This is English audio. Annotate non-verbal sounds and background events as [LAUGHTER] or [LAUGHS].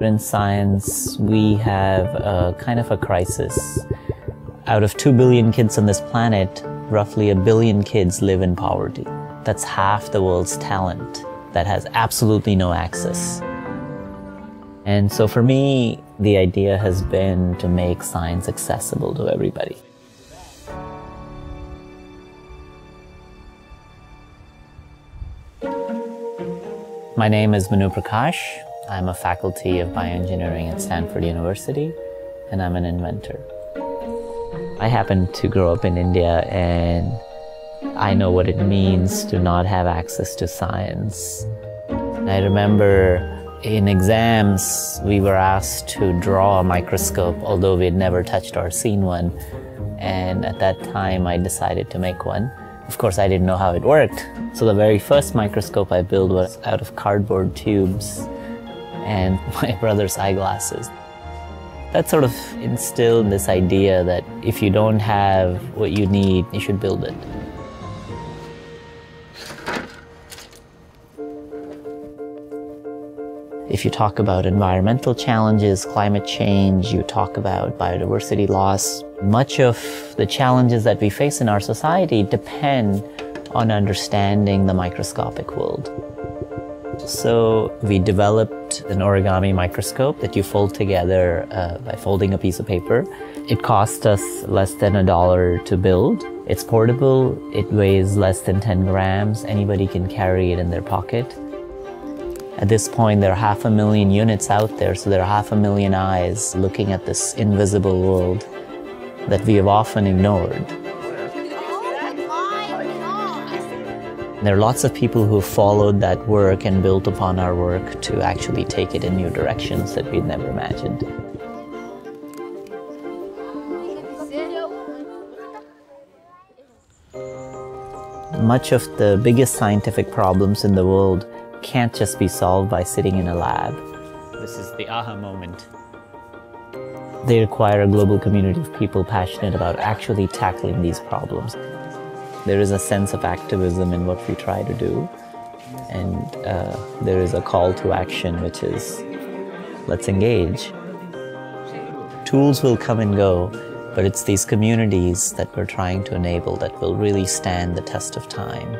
In science, we have a kind of a crisis. Out of 2 billion kids on this planet, roughly a billion kids live in poverty. That's half the world's talent that has absolutely no access. And so for me, the idea has been to make science accessible to everybody. My name is Manu Prakash. I'm a faculty of bioengineering at Stanford University, and I'm an inventor. I happen to grow up in India, and I know what it means to not have access to science. I remember in exams, we were asked to draw a microscope, although we had never touched or seen one. And at that time, I decided to make one. Of course, I didn't know how it worked. So the very first microscope I built was out of cardboard tubes and [LAUGHS] my brother's eyeglasses. That sort of instilled this idea that if you don't have what you need, you should build it. If you talk about environmental challenges, climate change, you talk about biodiversity loss, much of the challenges that we face in our society depend on understanding the microscopic world. So we developed an origami microscope that you fold together uh, by folding a piece of paper. It cost us less than a dollar to build. It's portable, it weighs less than 10 grams, anybody can carry it in their pocket. At this point, there are half a million units out there, so there are half a million eyes looking at this invisible world that we have often ignored. There are lots of people who have followed that work and built upon our work to actually take it in new directions that we'd never imagined. Much of the biggest scientific problems in the world can't just be solved by sitting in a lab. This is the aha moment. They require a global community of people passionate about actually tackling these problems. There is a sense of activism in what we try to do, and uh, there is a call to action, which is let's engage. Tools will come and go, but it's these communities that we're trying to enable that will really stand the test of time.